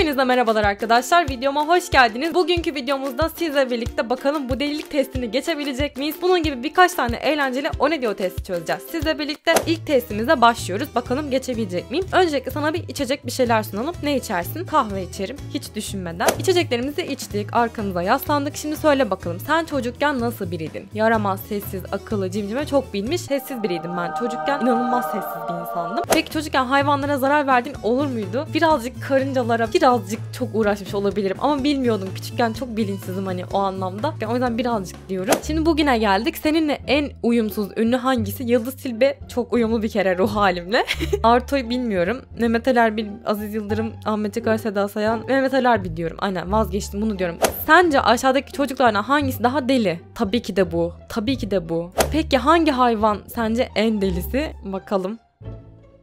Hepinize merhabalar arkadaşlar. Videoma hoş geldiniz. Bugünkü videomuzda sizle birlikte bakalım bu delilik testini geçebilecek miyiz? Bunun gibi birkaç tane eğlenceli o ne diyor testi çözeceğiz. Sizle birlikte ilk testimize başlıyoruz. Bakalım geçebilecek miyim? Öncelikle sana bir içecek bir şeyler sunalım. Ne içersin? Kahve içerim. Hiç düşünmeden. İçeceklerimizi içtik. Arkamıza yaslandık. Şimdi söyle bakalım. Sen çocukken nasıl biriydin? Yaramaz, sessiz, akıllı, cimcime çok bilmiş. Sessiz biriydim ben. Çocukken inanılmaz sessiz bir insandım. Peki çocukken hayvanlara zarar verdiğin olur muydu? Birazcık karıncalara, birazcık çok uğraşmış olabilirim ama bilmiyordum. Küçükken çok bilinçsizim hani o anlamda. Yani o yüzden birazcık diyorum. Şimdi bugüne geldik. Seninle en uyumsuz ünlü hangisi? Yıldız Tilbe çok uyumlu bir kere ruh halimle. Arto'yu bilmiyorum. Mehmet Ali Aziz Yıldırım, Ahmet Çakar, Seda Sayan, Mehmet Ali diyorum. Aynen vazgeçtim bunu diyorum. Sence aşağıdaki çocuklardan hangisi daha deli? Tabii ki de bu. Tabii ki de bu. Peki hangi hayvan sence en delisi? Bakalım.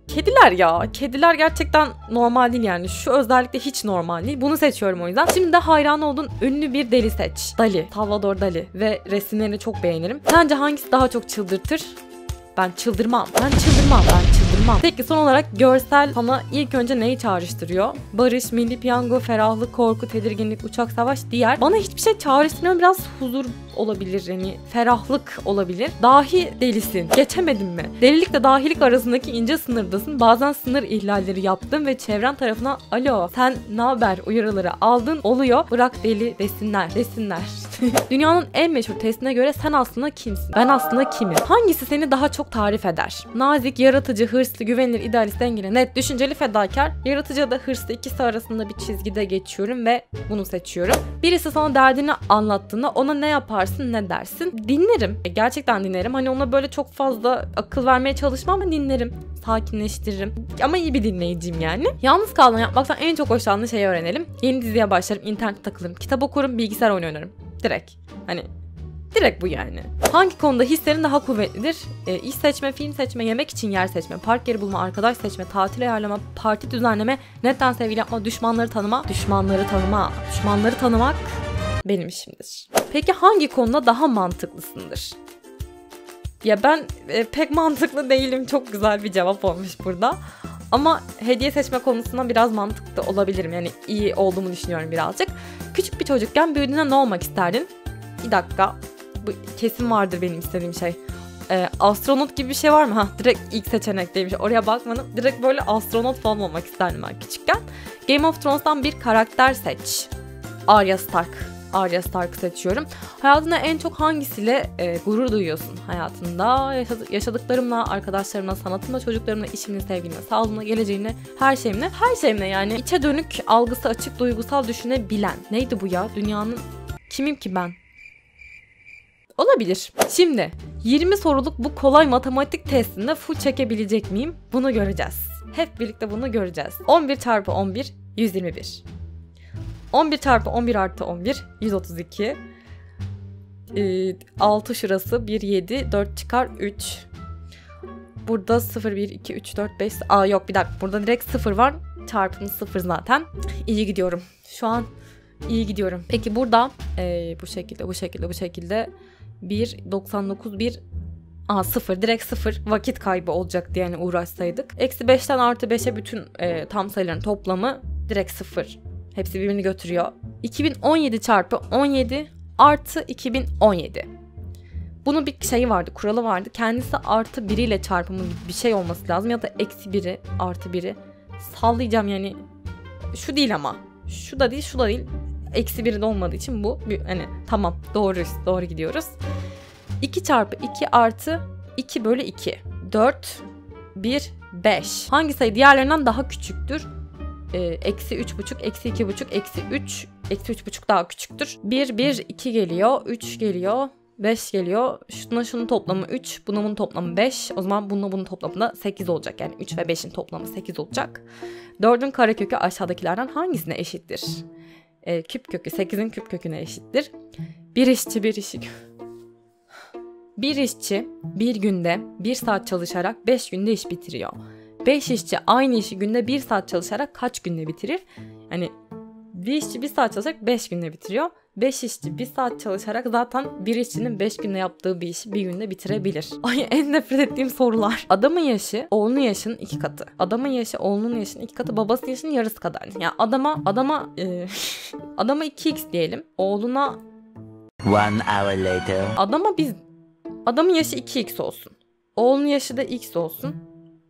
Kediler ya. Kediler gerçekten normal değil yani. Şu özellikle hiç normal değil. Bunu seçiyorum o yüzden. Şimdi de hayran olduğun ünlü bir deli seç. Dali. Salvador Dali. Ve resimlerini çok beğenirim. Sence hangisi daha çok çıldırtır? Ben çıldırmam. Ben çıldırmam. Ben çıldırmam. Peki son olarak görsel sana ilk önce neyi çağrıştırıyor? Barış, milli piyango, ferahlık, korku, tedirginlik, uçak, savaş, diğer. Bana hiçbir şey çağrıştırmıyor. Biraz huzur olabilir yani ferahlık olabilir. Dahi delisin. Geçemedin mi? Delilikle dahilik arasındaki ince sınırdasın. Bazen sınır ihlalleri yaptın ve çevren tarafından alo sen ne haber uyarıları aldın oluyor. Bırak deli desinler. Desinler. Dünyanın en meşhur testine göre sen aslında kimsin? Ben aslında kimim? Hangisi seni daha çok tarif eder? Nazik, yaratıcı, hırslı, güvenilir, idealist, dengeli, net, düşünceli, fedakar. Yaratıcı ya da hırslı ikisi arasında bir çizgide geçiyorum ve bunu seçiyorum. Birisi sana derdini anlattığında ona ne yaparsın, ne dersin? Dinlerim. E, gerçekten dinlerim. Hani ona böyle çok fazla akıl vermeye çalışmam ama dinlerim. Sakinleştiririm. Ama iyi bir dinleyiciyim yani. Yalnız kalma yapmaktan en çok hoşlandığım şeyi öğrenelim. Yeni diziye başlarım, internet takılırım, kitap okurum, bilgisayar oyunu oynarım. Direkt. Hani Direkt bu yani. Hangi konuda hislerin daha kuvvetlidir? E, iş seçme, film seçme, yemek için yer seçme, park yeri bulma, arkadaş seçme, tatil ayarlama, parti düzenleme, netten sevgili yapma, düşmanları tanıma, düşmanları tanıma, düşmanları tanımak benim işimdir. Peki hangi konuda daha mantıklısındır? Ya ben e, pek mantıklı değilim. Çok güzel bir cevap olmuş burada. Ama hediye seçme konusunda biraz mantıklı olabilirim. Yani iyi olduğumu düşünüyorum birazcık. Küçük bir çocukken büyüdüğünde ne olmak isterdin? Bir dakika. Bu kesin vardır benim istediğim şey. Ee, astronot gibi bir şey var mı? Ha direkt ilk seçenekteymiş. Oraya bakmadım. Direkt böyle astronot falan olmak isterdim ben küçükken. Game of Thrones'tan bir karakter seç. Arya Stark. Arya Stark'ı seçiyorum. Hayatında en çok hangisiyle e, gurur duyuyorsun hayatında? Yaşadı, yaşadıklarımla, arkadaşlarımla, sanatımla, çocuklarımla, işimle, sevgimle, sağlığımla, geleceğimle, her şeyimle. Her şeyimle yani içe dönük, algısı açık, duygusal düşünebilen. Neydi bu ya? Dünyanın kimim ki ben? Olabilir. Şimdi 20 soruluk bu kolay matematik testinde full çekebilecek miyim? Bunu göreceğiz. Hep birlikte bunu göreceğiz. 11 çarpı 11 121. 11 çarpı 11 artı 11 132. Ee, 6 şurası 1 7 4 çıkar 3. Burada 0 1 2 3 4 5 Aa yok bir dakika burada direkt 0 var. Çarpımı 0 zaten. İyi gidiyorum. Şu an iyi gidiyorum. Peki burada e, bu şekilde bu şekilde bu şekilde 1 99 1 Aa 0 direkt 0 vakit kaybı olacaktı yani uğraşsaydık. Eksi 5'ten artı 5'e bütün e, tam sayıların toplamı direkt 0. Hepsi birbirini götürüyor. 2017 çarpı 17 artı 2017. Bunun bir şeyi vardı, kuralı vardı. Kendisi artı biriyle çarpımı bir şey olması lazım. Ya da eksi biri artı biri. Sallayacağım yani. Şu değil ama. Şu da değil, şu da değil. Eksi biri de olmadığı için bu. Hani tamam doğruyuz, doğru gidiyoruz. 2 çarpı 2 artı 2 bölü 2. 4, 1, 5. Hangi sayı diğerlerinden daha küçüktür? Ee, eksi 3,5, eksi 2,5, eksi 3, eksi 3,5 daha küçüktür. 1, 1, 2 geliyor, 3 geliyor, 5 geliyor. Şuna şunun toplamı 3, bunun bunun toplamı 5. O zaman bununla bunun toplamı da 8 olacak. Yani 3 ve 5'in toplamı 8 olacak. 4'ün karekökü aşağıdakilerden hangisine eşittir? Ee, küp kökü 8'in küp köküne eşittir. Bir işçi bir işi bir işçi bir günde bir saat çalışarak 5 günde iş bitiriyor. 5 işçi aynı işi günde 1 saat çalışarak kaç günde bitirir? Yani bir işçi 1 saat çalışarak 5 günde bitiriyor. 5 işçi 1 saat çalışarak zaten bir işçinin 5 günde yaptığı bir işi bir günde bitirebilir. Ay en nefret ettiğim sorular. Adamın yaşı oğlunun yaşının iki katı. Adamın yaşı oğlunun yaşının iki katı. Babasının yaşının yarısı kadar. Yani adama adama e, adama 2x diyelim. Oğluna One hour later. adama biz adamın yaşı 2x olsun. Oğlunun yaşı da x olsun.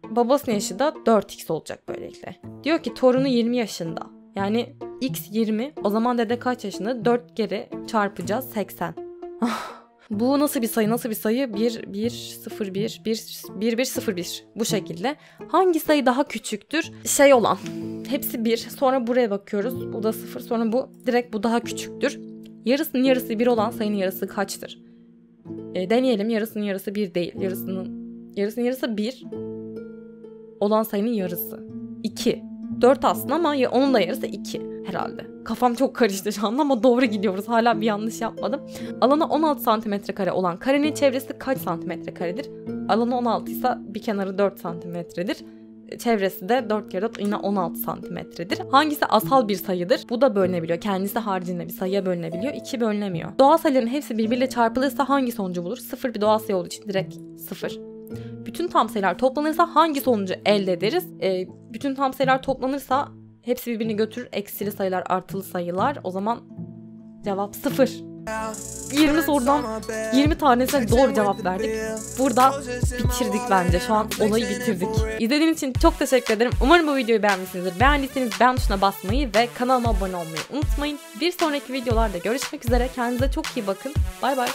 Babasının yaşı da 4x olacak böylelikle. Diyor ki torunu 20 yaşında. Yani x 20 o zaman dede kaç yaşında? 4 kere çarpacağız 80. Bu nasıl bir sayı nasıl bir sayı? 1, 1, 0, 1, 1, 1, 1, 0, 1 bu şekilde. Hangi sayı daha küçüktür? Şey olan hepsi 1 sonra buraya bakıyoruz bu da 0 sonra bu direkt bu daha küçüktür. Yarısının yarısı 1 olan sayının yarısı kaçtır? E, deneyelim yarısının yarısı 1 değil yarısının yarısının yarısı 1 olan sayının yarısı 2. 4 aslında ama ya onun da yarısı 2 herhalde. Kafam çok karıştı şu anda ama doğru gidiyoruz. Hala bir yanlış yapmadım. Alanı 16 santimetre kare olan karenin çevresi kaç santimetre karedir? Alanı 16 ise bir kenarı 4 santimetredir. Çevresi de 4 kere 4 yine 16 santimetredir. Hangisi asal bir sayıdır? Bu da bölünebiliyor. Kendisi haricinde bir sayıya bölünebiliyor. 2 bölünemiyor. Doğal sayıların hepsi birbiriyle çarpılırsa hangi sonucu bulur? 0 bir doğal sayı olduğu için direkt 0. Bütün tam sayılar toplanırsa hangi sonucu elde ederiz? Ee, bütün tam sayılar toplanırsa hepsi birbirini götürür. Eksili sayılar, artılı sayılar. O zaman cevap 0. 20 sorudan 20 tanesine doğru cevap verdik. Burada bitirdik bence. Şu an olayı bitirdik. İzlediğiniz için çok teşekkür ederim. Umarım bu videoyu beğenmişsinizdir. Beğendiyseniz beğen tuşuna basmayı ve kanalıma abone olmayı unutmayın. Bir sonraki videolarda görüşmek üzere. Kendinize çok iyi bakın. Bay bay.